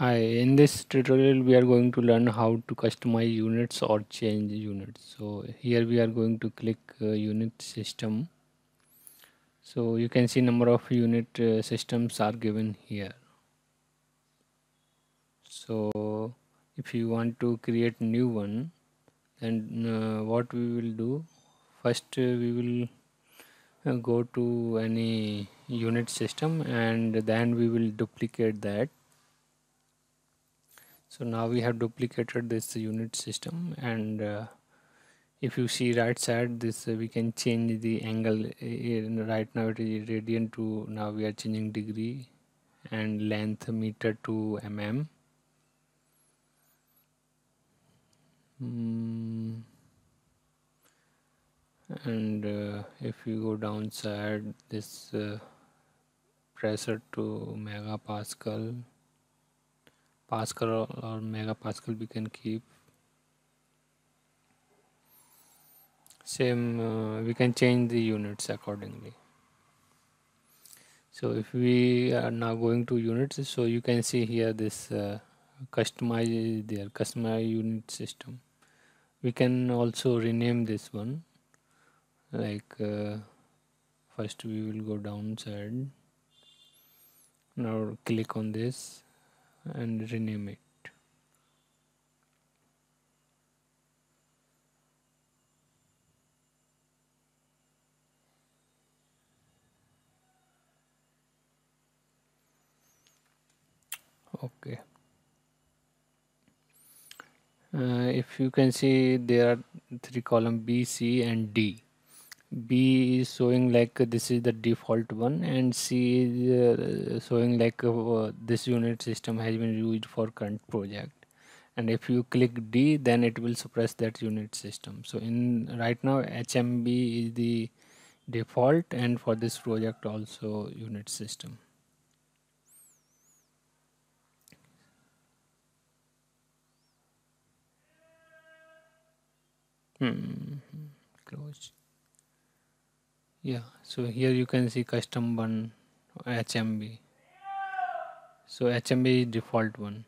Hi, in this tutorial we are going to learn how to customize units or change units. So here we are going to click uh, unit system. So you can see number of unit uh, systems are given here. So if you want to create new one then uh, what we will do first uh, we will uh, go to any unit system and then we will duplicate that so now we have duplicated this unit system and uh, if you see right side this uh, we can change the angle uh, right now it is radian to now we are changing degree and length meter to mm mm. and uh, if you go downside this uh, pressure to megapascal Pascal or megapascal we can keep. Same uh, we can change the units accordingly. So if we are now going to units so you can see here this uh, customize their customize unit system. We can also rename this one. Like uh, first we will go downside. Now click on this and rename it. Okay. Uh, if you can see there are three column B C and D B is showing like this is the default one and C is uh, showing like uh, this unit system has been used for current project. And if you click D then it will suppress that unit system. So in right now HMB is the default and for this project also unit system. Hmm close yeah. So here you can see custom one HMB so HMB is default one